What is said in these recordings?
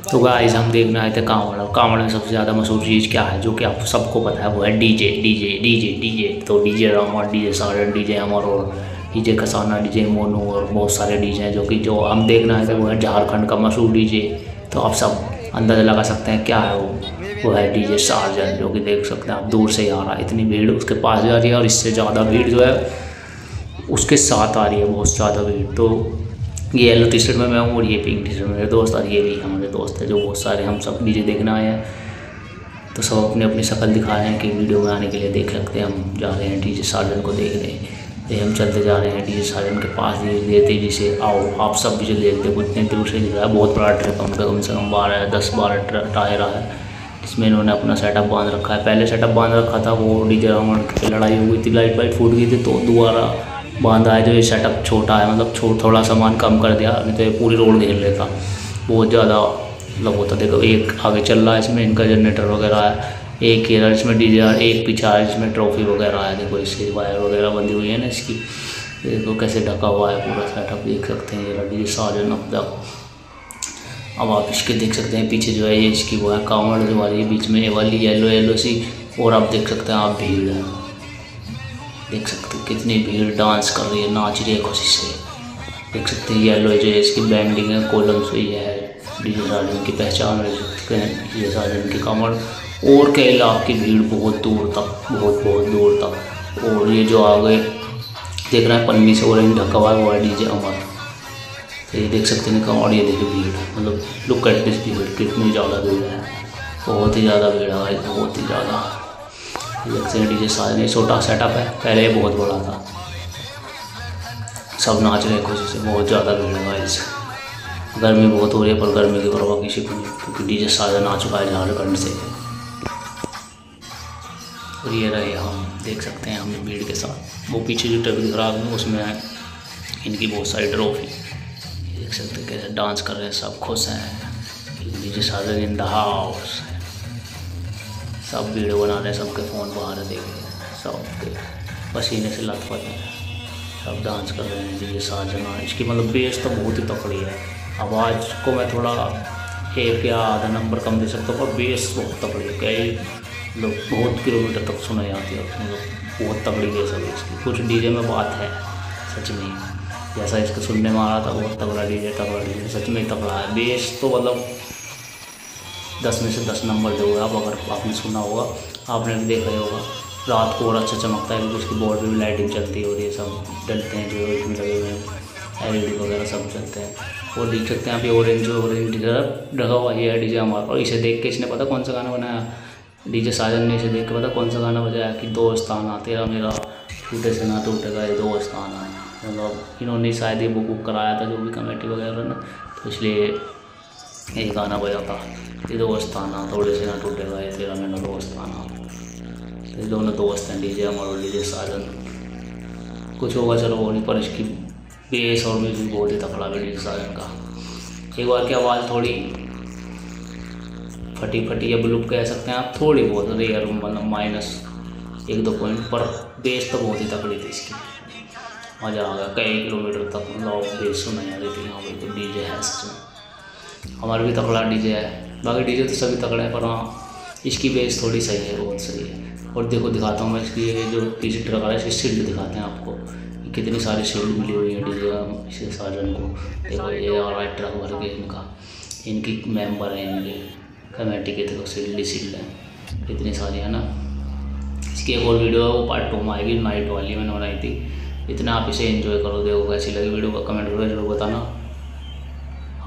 तो गाइस हम देखने आए थे कांवड़। और कांवड़ में सबसे ज़्यादा मशहूर चीज़ क्या है? जो कि आप सबको पता है, वो है डीजे डीजे डीजे डीजे तो DJ Ramar DJ Saran DJ Amar और डीजे कसाना डीजे मोनू और बहुत सारे डीजे हैं जो कि जो हम देखने आए थे, वो है झारखंड का मशहूर डीजे तो आप सब अंदाज़ा लगा सकते हैं क्या है वो? वो है डीजे सार्जन जो कि देख सकते हैं आप, दूर से ही आ रहा है। इतनी भीड़ उसके पास जा रही है और इससे ज़्यादा भीड़ जो है, उसके साथ आ रही है, बहुत ज़्यादा भीड़। तो ये येलो टी शर्ट में मैं हूँ और ये पिंक टी शर्ट में मेरे दोस्त और ये भी हमारे दोस्त है जो बहुत सारे हम सब डीजे देखने आए हैं। तो सब अपनी अपनी शक्ल दिखा रहे हैं कि वीडियो बनाने के लिए देख सकते हैं। हम जा रहे हैं डीजे सार्जन को देख रहे हैं। ये हम चलते जा रहे हैं डीजे सार्जन के पास। धीरे धीरे तेज़ी से आओ। आप सब भी जो देखते हैं उतने दूर से दिख है। बहुत बड़ा ट्रक हम कम से कम बारह, दस, बारह टायर है। जिसमें इन्होंने अपना सेटअप बाँध रखा है। पहले सेटअप बाँध रखा था। वो डीजे रावण की लड़ाई हो गई थी। लाइट वाइट फूट गई थी। तो दोबारा बांधा है। जो ये सेटअप छोटा है मतलब छोट थोड़ा सामान कम कर दिया। नहीं तो ये पूरी रोड घेर लेता। बहुत ज़्यादा मतलब होता देखो, एक आगे चल रहा है इसमें, इनका जनरेटर वगैरह है, एक ये इसमें डीजे, एक पीछे है इसमें ट्रॉफी वगैरह है, देखो इसकी वायर वगैरह बंधी हुई है ना इसकी। देखो कैसे ढका हुआ है पूरा सेटअप देख सकते हैं ये डीजे साजन अब तक अब आप इसके देख सकते हैं, पीछे जो है ये इसकी वो है कांवड़ जो वाली बीच में ये वाली येलो येलो सी, और आप देख सकते हैं आप भीड़ है। देख सकते हैं कितनी भीड़ डांस कर रही है, नाच रही है खुशी से। देख सकते हैं येलो जो है, इसकी बैंडिंग है कॉलम से ये है डीजे साजन की पहचान सकते हैं। डीजे साजन की कमर और कई लाख की भीड़ बहुत दूर तक, बहुत बहुत दूर तक। और ये जो आगे देख रहे हैं, पन्नी से ऑरेंज ढका हुआ है है डीजे अमर। तो ये देख सकते हैं कमर ये देखिए भीड़ मतलब लुक एट दिस भीड़, कितनी ज़्यादा भीड़ है। बहुत ही ज़्यादा भीड़ है बहुत ही ज़्यादा। देखते हैं डीजे सारे छोटा सेटअप है, पहले ये बहुत बड़ा था। सब नाच रहे खुशी से, बहुत ज़्यादा भीड़ है गाइस गर्मी बहुत हो रही है, पर गर्मी की परवाह किसी को नहीं, क्योंकि डीजे साजन आ चुका है झारखंड से। और ये रहे हम, देख सकते हैं हमने भीड़ के साथ। वो पीछे जो ट्रक खराब रहा है, उसमें इनकी बहुत सारी ट्रॉफी। देख सकते हैं कैसे डांस कर रहे हैं, सब खुश हैं। DJ Sajan in the house. सब वीडियो बना रहे हैं, सबके फ़ोन बाहर देख रहे सब के पसीने से लथपथ हैं। सब डांस कर रहे हैं ये साजना इसकी मतलब बेस तो बहुत ही तकड़ी है। आवाज़ को मैं थोड़ा एक या आधा नंबर कम दे सकता हूँ, पर बेस बहुत तकड़ी है। कई लोग बहुत किलोमीटर तक सुनाई आती है मतलब बहुत तगड़ी बेस है इसकी कुछ डीजे में बात है, सच में। जैसा इसको सुनने में आ रहा था, बहुत तगड़ा डीजे तगड़ा डीजे सच में तगड़ा है। बेस तो मतलब दस में से दस नंबर दोगे आप अगर आपने सुना होगा, आपने भी देखा ही होगा, रात को और अच्छा चमकता है, क्योंकि उसकी बोर्ड में लाइटिंग चलती है और ये सब डलते हैं, जो इसमें लगे हुए हैं एल वगैरह सब चलते हैं। और देख सकते हैं आप ये ऑरेंज ऑरेंज ढका हुआ ये है डीजे हमारा और इसे देख के इसने पता कौन सा गाना बनाया? डीजे साजन ने इसे देख के पता कौन सा गाना बजाया कि दोस्त आना तेरा मेरा टूटे से ना टूटेगा ये दोस्त आना मतलब इन्होंने शायद ये बुक बुक कराया था, जो भी कमेटी वगैरह ना तो इसलिए ये गाना बजा था ये दोस्त आना थोड़े से ना टूटेगा ये तेरा मेरा दोस्त आना तो दोनों दोस्त हैं डीजे और डीजे साजन कुछ होगा, चलो वो नहीं, पर इसकी बेस और म्यूज़िक बहुत ही तकड़ा है डीजे साजन का। एक बार की आवाज़ थोड़ी फटी फटी या ब्लूप कह सकते हैं आप, थोड़ी बहुत रेयर मतलब माइनस एक दो पॉइंट, पर बेस तो बहुत ही तकड़ी थी इसकी। मज़ा आ गया, कई किलोमीटर तक मतलब बेस सुनाई आ रही थी यहाँ पर तो डीजे है सच में। हमारा भी तगड़ा डीजे है। बाकी डी जे तो सभी तकड़े हैं, पर हाँ इसकी बेस थोड़ी सही है, बहुत सही है। और देखो, दिखाता हूँ मैं इसकी जो टी शर्ट रखा है, इसकी शील्ड दिखाते हैं आपको। कितनी सारी शील्ड मिली हुई है डीजे साजन को। देखो ये और ट्रक भर के इनका। इनकी मेंबर हैं इनके। कमेटी के देखो शील्ड शील्ड है। इतनी सारी है ना? इसकी एक और वीडियो है वो पार्ट टू में आएगी नाइट वाली मैंने बनाई थी। इतना आप इसे एंजॉय करो देखो कैसी लगी वीडियो का कमेंट करके ज़रूर बताना।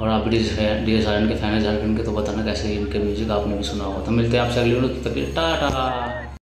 और आप डी डी सारण के फ़ैन है झारखंड के तो बताना कैसे इनके म्यूज़िक आपने भी सुना होगा। तो मिलते हैं आपसे अगली वीडियो तक टाटा!